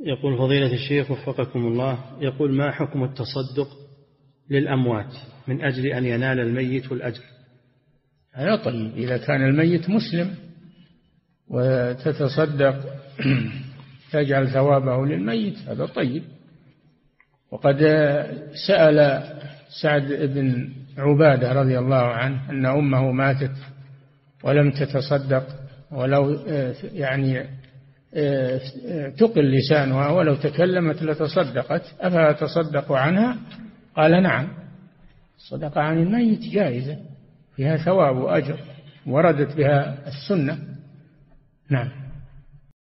يقول فضيلة الشيخ وفقكم الله يقول ما حكم التصدق للأموات من أجل أن ينال الميت الأجر؟ هذا طيب إذا كان الميت مسلم وتتصدق تجعل ثوابه للميت هذا طيب. وقد سأل سعد بن عبادة رضي الله عنه أن أمه ماتت ولم تتصدق ولو يعني تقل لسانها ولو تكلمت لتصدقت أفتصدق عنها؟ قال نعم. الصدقة عن الميت جائزة فيها ثواب وأجر وردت بها السنة. نعم.